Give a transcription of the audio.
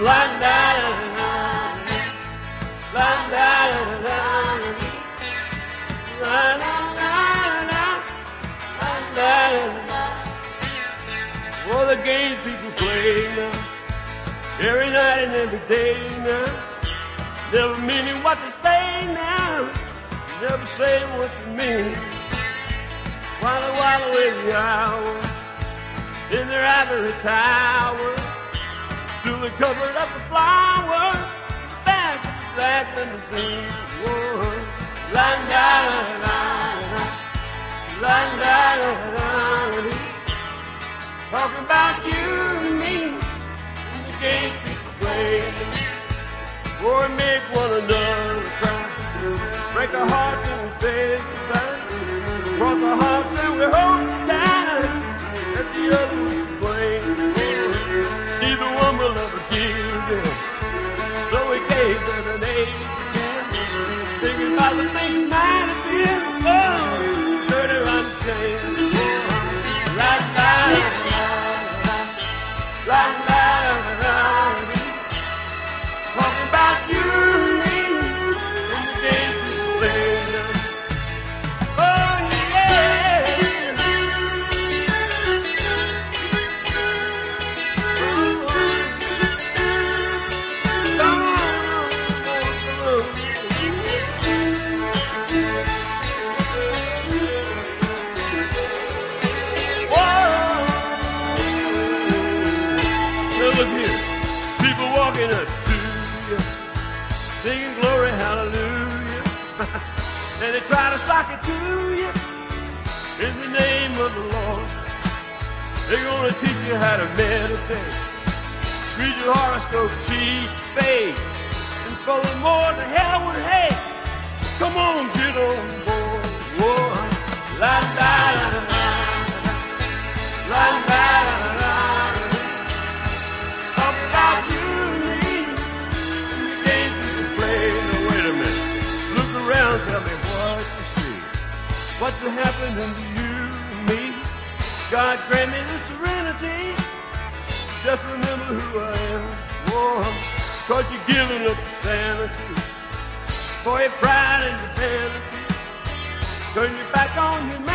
La la la la. La la la la. La la la la. La la la. For the games people play now, every night and every day now, never meaning what they say now, never say what they mean. While they while away the hours in their ivory tower, we covered up the flowers back in the sack in. Whoa. La da la la la, la da la la la. Talking about you and me, and you can't keep away. Boy, make one another cry, break a heart and say goodbye. Cross a heart and we hold tight at the other. out walking up to you, singing glory, hallelujah. and they try to sock it to you in the name of the Lord. They're gonna teach you how to meditate, read your horoscope, cheat faith, and furthermore, the hell with hate. Happening to you and me? God grant me the serenity. Just remember who I am. Whoa, cause you're giving up your sanity for your pride and your vanity. Turn your back on. Oh,